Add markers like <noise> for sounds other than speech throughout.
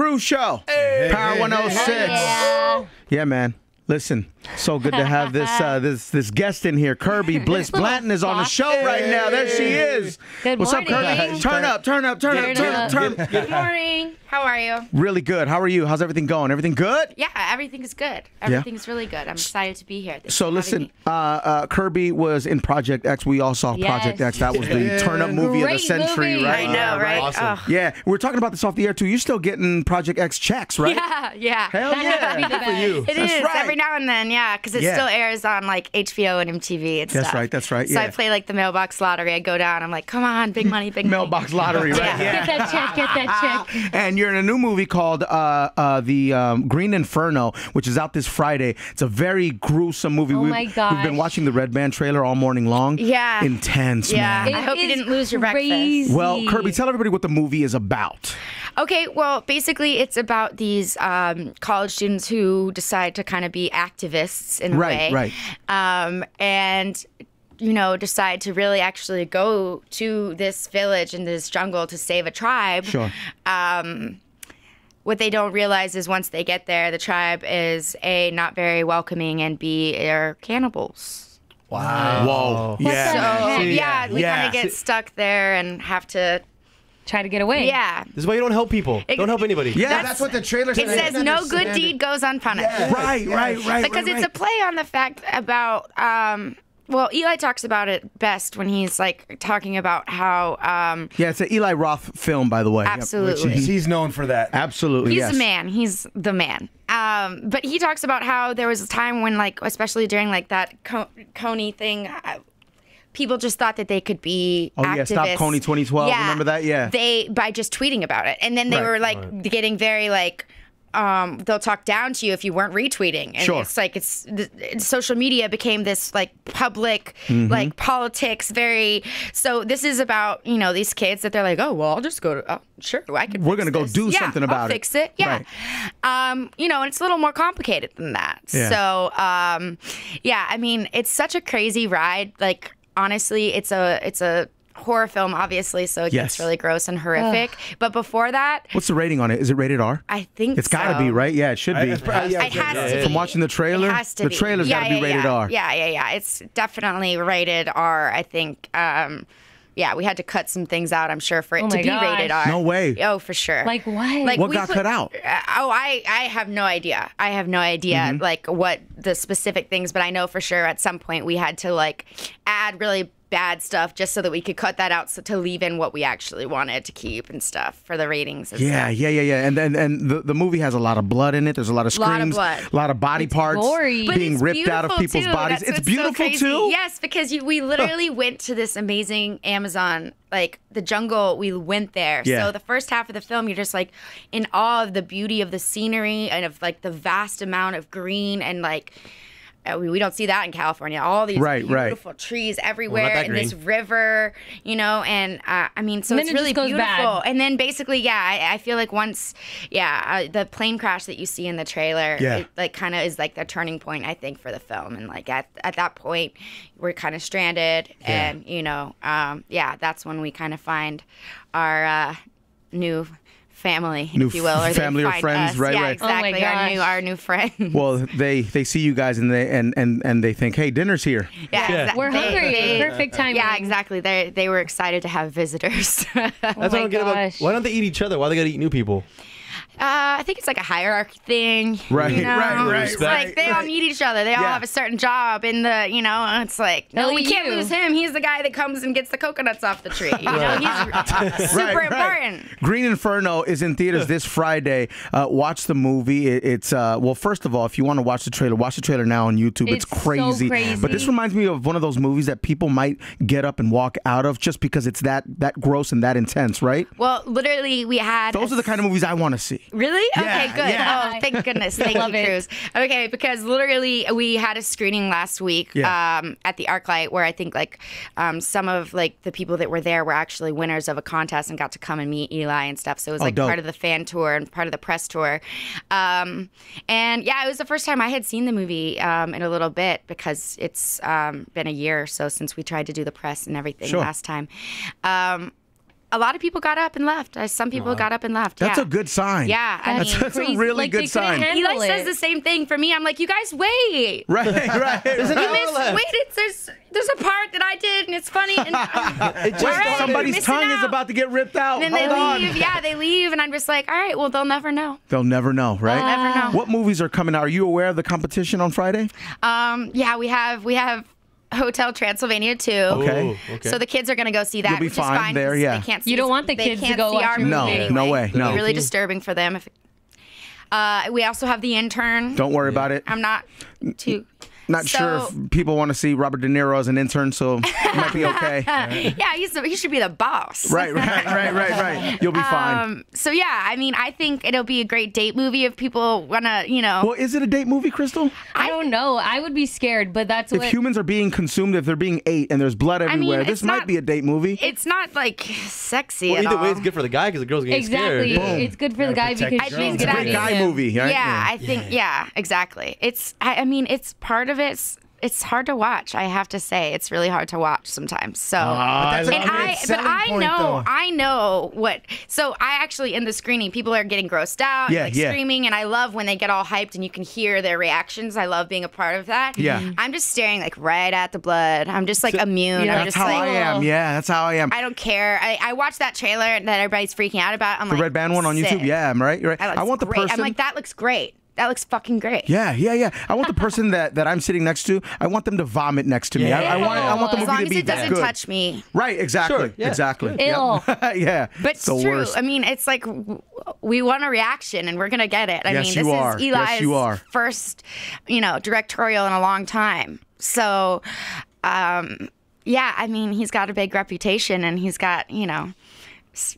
Cruz Show. Power 106. Yeah. Yeah, man. Listen, so good to have this uh, <laughs> this this guest in here. Kirby Bliss Blanton is on the show right now. There she is. Good What's morning. up, Kirby? Turn up, turn up, turn up, Turn turn up. turn up. Good morning. How are you? Really good. How are you? How's everything going? Everything good? Yeah, everything is good. Everything's really good. I'm excited to be here. Thanks So listen, uh, uh, Kirby was in Project X. We all saw Project X. That was the turn up movie of the century, movie. right? I know, right? awesome. Ugh. Yeah, we're talking about this off the air too. You're still getting Project X checks, right? Yeah, yeah. Hell yeah. Good for you. It is That's right. every now and then, yeah, because it Yeah. still airs on like HBO and MTV and That's stuff. right, that's right, So I play like the mailbox lottery. I go down. I'm like, come on, big money, big money. Mailbox lottery, right? Yeah. <laughs> Get that check, get that check. And you're in a new movie called uh, uh, The um, Green Inferno, which is out this Friday. It's a very gruesome movie. Oh we've, my We've been watching the Red Band trailer all morning long. Yeah. Intense, Yeah. man. I hope you didn't lose your breakfast. Well, Kirby, tell everybody what the movie is about. Okay, well, basically, it's about these um, college students who decide to kind of be activists in a Right, way, right? Um, and you know, decide to really actually go to this village in this jungle to save a tribe. Sure. Um, what they don't realize is once they get there, the tribe is a not very welcoming, and b are cannibals. Wow. Whoa. the yeah. So heck? yeah, we Yeah. kind of get stuck there and have to. Try to get away. Yeah. This is why you don't help people. It- don't help anybody. Yeah, That's- that's what the trailer says. It says no good deed goes unpunished. Right, right, right. because right, it's a play on the fact about um well eli talks about it best when he's like talking about how um Yeah, it's an Eli Roth film, by the way. Yep. Absolutely. Which He's known for that. absolutely. he's yes. the man he's the man um but he talks about how there was a time when like especially during like that Co- Kony thing uh, people just thought that they could be Oh, yeah, Stop. Kony 2012. Yeah, Remember that? Yeah. they by just tweeting about it and then they Right. were like getting very like um, they'll talk down to you if you weren't retweeting, and Sure. it's like it's the, social media became this like public Mm-hmm. like politics. Very so. This is about you know these kids that they're like, oh well, I'll just go to. Oh, sure, I could. We're gonna go do Yeah, something I'll about it. Fix it. Yeah. Um, you know, and it's a little more complicated than that. Yeah. So, um, yeah, I mean, it's such a crazy ride. Like honestly, it's a it's a horror film, obviously, so it Yes. gets really gross and horrific. But before that, What's the rating on it? Is it rated R? I think It's got to be, right? Yeah, it should be. It's probably- yeah, It has yeah, to yeah. be. From watching the trailer, It has to the be. trailer's yeah, got to be rated yeah. R. Yeah, yeah, yeah. It's definitely rated R. I think. Um, yeah, we had to cut some things out. I'm sure for it Oh to be gosh. rated R. No way. Oh, for sure. Like what? Like What we got put- cut out? Uh, oh, I I have no idea. I have no idea Mm-hmm. like what the specific things, but I know for sure at some point we had to like add really bad stuff just so that we could cut that out so to leave in what we actually wanted to keep and stuff for the ratings. And Yeah, stuff. yeah, yeah, yeah. And then and the, the movie has a lot of blood in it. There's a lot of Lot of screams, blood. a lot of body parts gory. Being ripped out of people's too. bodies. That's it's what's so beautiful too. Yes, because you, we literally went to this amazing Amazon, like the jungle. We went there. Yeah. So the first half of the film, you're just like in awe of the beauty of the scenery and of like the vast amount of green and like. We, we don't see that in California. All these Right, right. beautiful trees everywhere, that and this river, you know, and uh, I mean, so And it's it really goes beautiful. bad. And then basically, yeah, I, I feel like once, yeah, uh, the plane crash that you see in the trailer, Yeah. it, like kind of is like the turning point I think for the film and like at at that point we're kind of stranded and you know um, yeah that's when we kind of find our uh, new family New if you will or family or friends, us. right, yeah right. Oh exactly our new gosh. our new friend Well, they they see you guys and they and and and they think, hey, dinner's here. yeah, Yeah. exa- We're they- hungry. they- Perfect timing. yeah exactly they they were excited to have visitors <laughs> That's what I don't get about. Oh why don't they eat each other? Why they gotta eat new people? I think it's like a hierarchy thing. Right, you know? right, right, It's right, like they all right. need each other. They all have a certain job in the, you know, it's like, no, Only we can't lose him. He's the guy that comes and gets the coconuts off the tree. You know, he's <laughs> super Right, right. important. Green Inferno is in theaters this Friday. Uh, watch the movie. It, it's uh, well, first of all, if you want to watch the trailer, watch the trailer now on YouTube. It's, It's so crazy. crazy. But this reminds me of one of those movies that people might get up and walk out of just because it's that that gross and that intense, right? Well, literally, we had. Those are the kind of movies I want to see. Really? Yeah, okay, good. yeah. Oh, thank goodness. <laughs> Thank Love you. Cruz. Okay, because literally we had a screening last week Yeah. um, at the ArcLight where I think like um, some of like the people that were there were actually winners of a contest and got to come and meet Eli and stuff. So it was Oh, like dope. part of the fan tour and part of the press tour. Um, and yeah, it was the first time I had seen the movie um, in a little bit because it's um, been a year or so since we tried to do the press and everything Sure. last time. A lot of people got up and left. Uh, Some people got up and left. That's yeah. a good sign. Yeah, I That's mean, <laughs> That's a crazy. really Like, good they couldn't sign. handle Eli says the same thing for me. I'm like, you guys wait. Right, <laughs> right. You right. missed, left. wait, it's, there's there's a part that I did and it's funny. And, <laughs> It just All right. started. Somebody's missing tongue is about to get ripped out. then they Hold on. Yeah, they leave, and I'm just like, all right, well, they'll never know. They'll never know, right? Never know. What movies are coming out? Are you aware of the competition on Friday? Um, yeah, we have we have Hotel Transylvania 2. Okay. Okay. So the kids are gonna go see that, You'll be which fine is fine. there, 'cause yeah. They can't see You don't want the kids to go see watch our your No, movie movie. no anyway. way, It'd be no. really disturbing for them if. Uh, we also have the intern. Don't worry about it. I'm not too. Not sure if people want to see Robert De Niro as an intern, so it might be okay. <laughs> yeah, he's the, he should be the boss. right, right, right, right, right. You'll be fine. Um, so yeah, I mean, I think it'll be a great date movie if people wanna, you know. well, is it a date movie, Crystal? I don't know. I would be scared, but that's If what. humans are being consumed, if they're being ate, and there's blood mean, everywhere, it's this might be a date movie. it's not like sexy Well, at either all. way, it's good for the guy because the girl's getting exactly. scared. It's good for the guy because I think she's that gonna is- get guy movie, right? Yeah, I think yeah, exactly. It's I, I mean, it's part of it's it's hard to watch. I have to say, it's really hard to watch sometimes. So, ah, But that's a and I, but I point, know, though. I know what. So I actually in the screening, people are getting grossed out, Yeah, like yeah. screaming, and I love when they get all hyped and you can hear their reactions. I love being a part of that. Yeah. Mm-hmm. I'm just staring like right at the blood. I'm just like immune. Yeah, I'm That's just how like. I am. Yeah, that's how I am. I don't care. I, I watched that trailer that everybody's freaking out about. I'm like, the like, red band one on sick. YouTube. Yeah, I'm right. You're right. I looks want the great. person. I'm like, that looks great. That looks fucking great. Yeah, yeah, yeah. I want the <laughs> person that, that I'm sitting next to. I want them to vomit next to me. I, I want I want the As movie long to as be it doesn't good. touch me. Right, exactly, Sure, yeah, exactly. good. Ew. Yep. <laughs> yeah, But it's the true. worst. I mean, it's like we want a reaction, and we're gonna get it. I Yes, mean, you this are. is Yes, Eli's you are. first, you know, directorial in a long time. So, um, yeah, I mean, he's got a big reputation, and he's got, you know, s-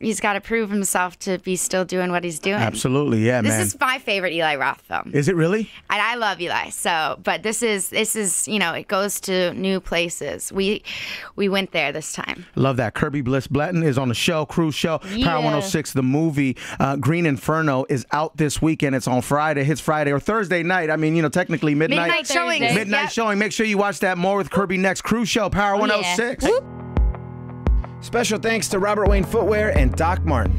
he's got to prove himself to be still doing what he's doing. Absolutely, yeah, This man. is my favorite Eli Roth film. Is it really? and I love Eli. So, but this is this is you know it goes to new places. We we went there this time. Love that. Kirby Bliss Blanton is on the show, Cruz show. Power 106, the movie uh, Green Inferno is out this weekend. It's on Friday, hits Friday or Thursday night. I mean, you know, technically midnight. Midnight showing. Midnight Yep. showing. Make sure you watch that more with Kirby next. Cruz show, Power Oh, yeah. 106. Special thanks to Robert Wayne Footwear and Doc Martin.